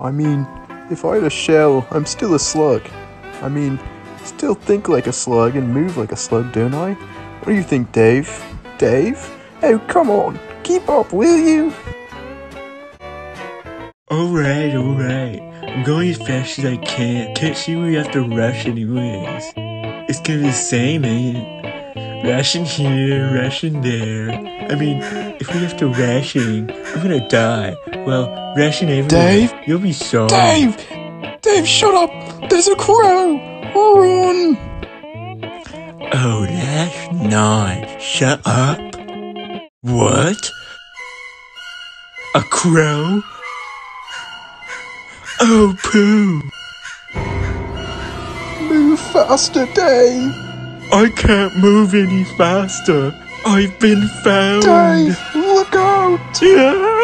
I mean, if I had a shell, I'm still a slug. I mean, still think like a slug and move like a slug, don't I? What do you think, Dave? Dave? Oh, come on, keep up, will you? Alright, alright. I'm going as fast as I can. Can't see where you have to rush anyways. It's gonna be the same, ain't it? Ration here, ration there. I mean, if we have to ration, I'm gonna die. Well, everywhere. Dave? You'll be sorry. Dave! Dave, shut up! There's a crow! Run! Oh, that's not. Shut up. What? A crow? Oh, poo. Move faster, Dave! I can't move any faster. I've been found. Dave, look out! Yeah.